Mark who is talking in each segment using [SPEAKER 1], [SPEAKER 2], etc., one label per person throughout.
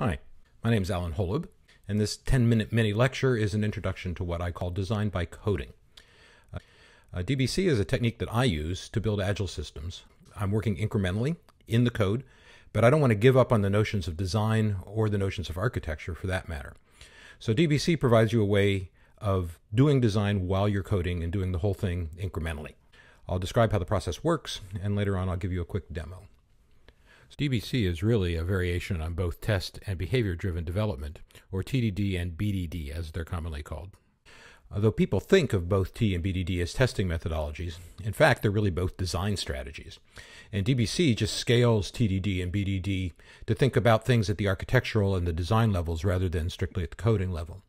[SPEAKER 1] Hi, my name is Allen Holub, and this 10 minute mini lecture is an introduction to what I call design by coding. Uh, uh DBC is a technique that I use to build agile systems. I'm working incrementally in the code, but I don't want to give up on the notions of design or the notions of architecture for that matter. So DBC provides you a way of doing design while you're coding and doing the whole thing incrementally. I'll describe how the process works, and later on I'll give you a quick demo. DBC is really a variation on both test and behavior driven development, or TDD and BDD as they're commonly called. Although people think of both T and BDD as testing methodologies, in fact, they're really both design strategies. And DBC just scales TDD and BDD to think about things at the architectural and the design levels rather than strictly at the coding level.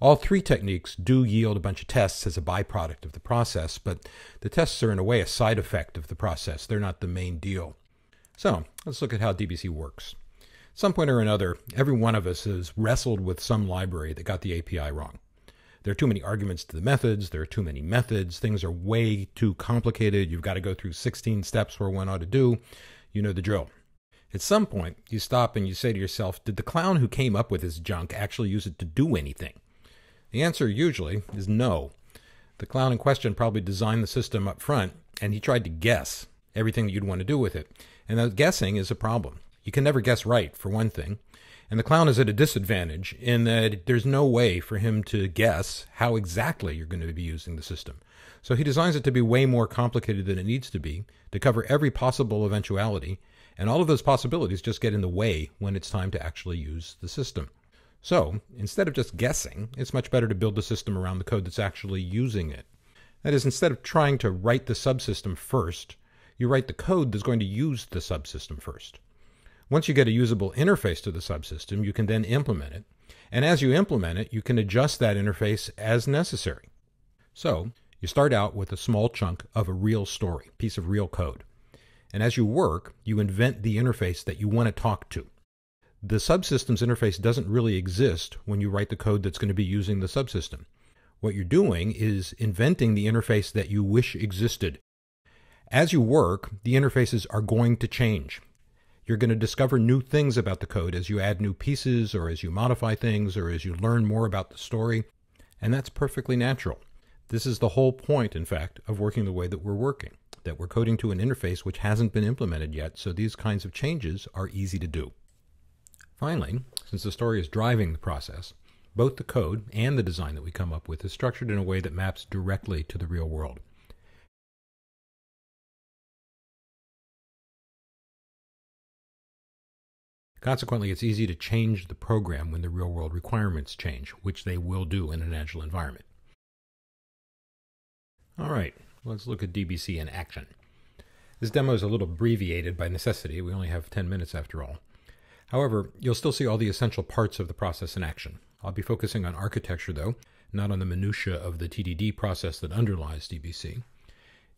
[SPEAKER 1] All three techniques do yield a bunch of tests as a byproduct of the process, but the tests are in a way a side effect of the process. They're not the main deal. So let's look at how DBC works. At some point or another, every one of us has wrestled with some library that got the API wrong. There are too many arguments to the methods, there are too many methods, things are way too complicated, you've got to go through 16 steps where one ought to do. You know the drill. At some point, you stop and you say to yourself, Did the clown who came up with this junk actually use it to do anything? The answer usually is no. The clown in question probably designed the system up front and he tried to guess everything that you'd want to do with it. And that guessing is a problem. You can never guess right, for one thing. And the clown is at a disadvantage in that there's no way for him to guess how exactly you're going to be using the system. So he designs it to be way more complicated than it needs to be, to cover every possible eventuality, and all of those possibilities just get in the way when it's time to actually use the system. So, instead of just guessing, it's much better to build the system around the code that's actually using it. That is, instead of trying to write the subsystem first, you write the code that's going to use the subsystem first. Once you get a usable interface to the subsystem, you can then implement it. And as you implement it, you can adjust that interface as necessary. So, you start out with a small chunk of a real story, piece of real code. And as you work, you invent the interface that you want to talk to. The subsystem's interface doesn't really exist when you write the code that's going to be using the subsystem. What you're doing is inventing the interface that you wish existed as you work, the interfaces are going to change. You're going to discover new things about the code as you add new pieces or as you modify things or as you learn more about the story, and that's perfectly natural. This is the whole point, in fact, of working the way that we're working, that we're coding to an interface which hasn't been implemented yet, so these kinds of changes are easy to do. Finally, since the story is driving the process, both the code and the design that we come up with is structured in a way that maps directly to the real world. Consequently, it's easy to change the program when the real world requirements change, which they will do in an Agile environment. All right, let's look at DBC in action. This demo is a little abbreviated by necessity. We only have 10 minutes after all. However, you'll still see all the essential parts of the process in action. I'll be focusing on architecture, though, not on the minutiae of the TDD process that underlies DBC.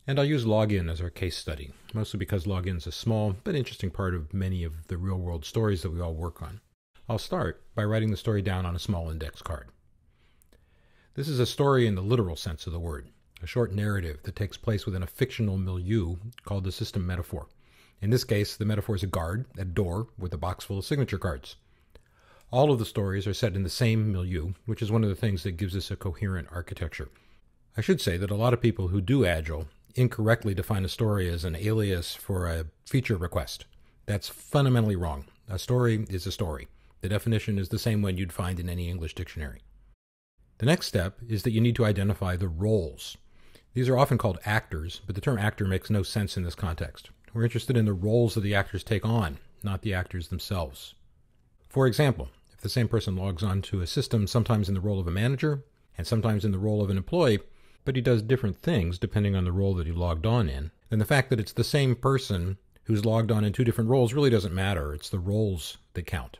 [SPEAKER 1] And I'll use login as our case study, mostly because login is a small but interesting part of many of the real world stories that we all work on. I'll start by writing the story down on a small index card. This is a story in the literal sense of the word, a short narrative that takes place within a fictional milieu called the system metaphor. In this case, the metaphor is a guard a door with a box full of signature cards. All of the stories are set in the same milieu, which is one of the things that gives us a coherent architecture. I should say that a lot of people who do Agile incorrectly define a story as an alias for a feature request. That's fundamentally wrong. A story is a story. The definition is the same one you'd find in any English dictionary. The next step is that you need to identify the roles. These are often called actors, but the term actor makes no sense in this context. We're interested in the roles that the actors take on, not the actors themselves. For example, if the same person logs on to a system sometimes in the role of a manager and sometimes in the role of an employee, but he does different things depending on the role that he logged on in. And the fact that it's the same person who's logged on in two different roles really doesn't matter. It's the roles that count.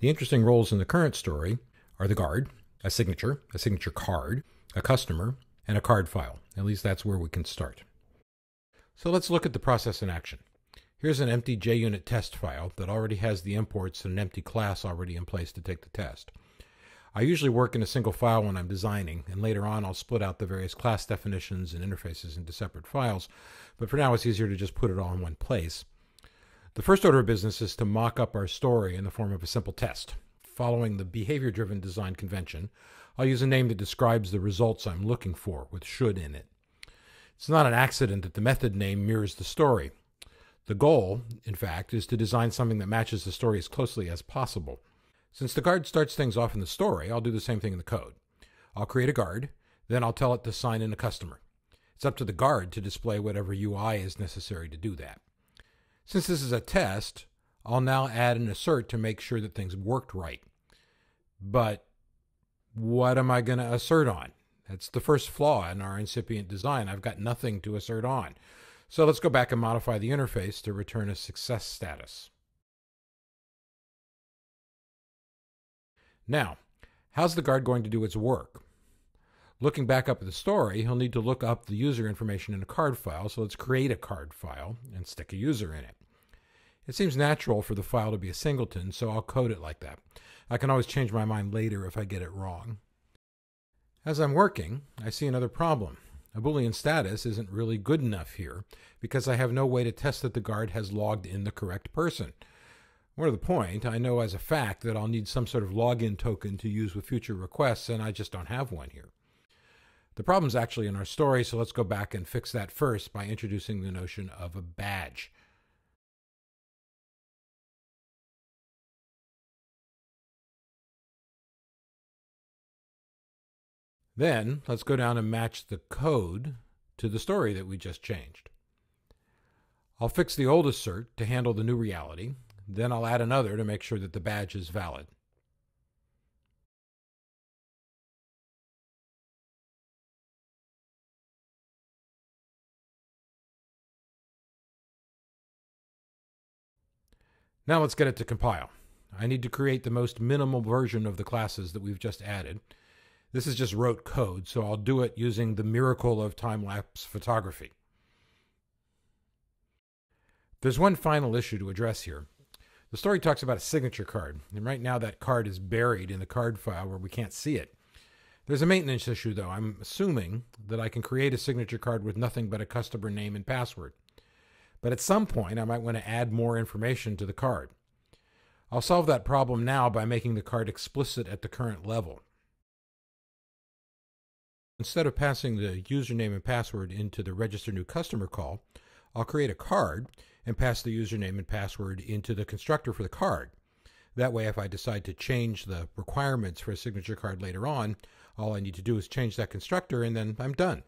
[SPEAKER 1] The interesting roles in the current story are the guard, a signature, a signature card, a customer, and a card file. At least that's where we can start. So let's look at the process in action. Here's an empty JUnit test file that already has the imports and an empty class already in place to take the test. I usually work in a single file when I'm designing, and later on I'll split out the various class definitions and interfaces into separate files, but for now it's easier to just put it all in one place. The first order of business is to mock up our story in the form of a simple test. Following the behavior driven design convention, I'll use a name that describes the results I'm looking for with should in it. It's not an accident that the method name mirrors the story. The goal, in fact, is to design something that matches the story as closely as possible. Since the guard starts things off in the story, I'll do the same thing in the code. I'll create a guard, then I'll tell it to sign in a customer. It's up to the guard to display whatever UI is necessary to do that. Since this is a test, I'll now add an assert to make sure that things worked right. But what am I going to assert on? That's the first flaw in our incipient design. I've got nothing to assert on. So let's go back and modify the interface to return a success status. Now, how's the guard going to do its work? Looking back up at the story, he'll need to look up the user information in a card file, so let's create a card file and stick a user in it. It seems natural for the file to be a singleton, so I'll code it like that. I can always change my mind later if I get it wrong. As I'm working, I see another problem. A Boolean status isn't really good enough here because I have no way to test that the guard has logged in the correct person. More to the point, I know as a fact that I'll need some sort of login token to use with future requests, and I just don't have one here. The problem's actually in our story, so let's go back and fix that first by introducing the notion of a badge. Then let's go down and match the code to the story that we just changed. I'll fix the old assert to handle the new reality. Then I'll add another to make sure that the badge is valid. Now let's get it to compile. I need to create the most minimal version of the classes that we've just added. This is just rote code, so I'll do it using the miracle of time-lapse photography. There's one final issue to address here. The story talks about a signature card, and right now that card is buried in the card file where we can't see it. There's a maintenance issue, though. I'm assuming that I can create a signature card with nothing but a customer name and password. But at some point, I might want to add more information to the card. I'll solve that problem now by making the card explicit at the current level. Instead of passing the username and password into the register new customer call, I'll create a card and pass the username and password into the constructor for the card. That way, if I decide to change the requirements for a signature card later on, all I need to do is change that constructor and then I'm done.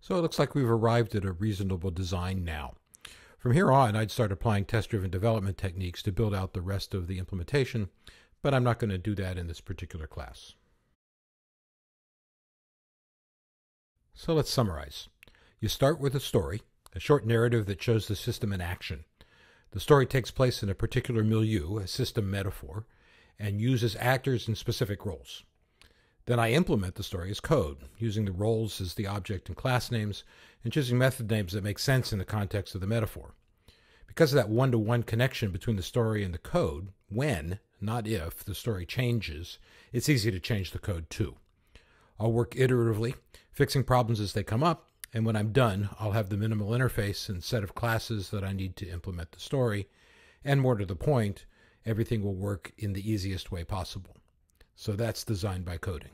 [SPEAKER 1] So it looks like we've arrived at a reasonable design now. From here on, I'd start applying test-driven development techniques to build out the rest of the implementation, but I'm not going to do that in this particular class. So let's summarize. You start with a story, a short narrative that shows the system in action. The story takes place in a particular milieu, a system metaphor, and uses actors in specific roles. Then I implement the story as code, using the roles as the object and class names, and choosing method names that make sense in the context of the metaphor. Because of that one to one connection between the story and the code, when, not if, the story changes, it's easy to change the code too. I'll work iteratively, fixing problems as they come up, and when I'm done, I'll have the minimal interface and set of classes that I need to implement the story, and more to the point, everything will work in the easiest way possible. So that's design by coding.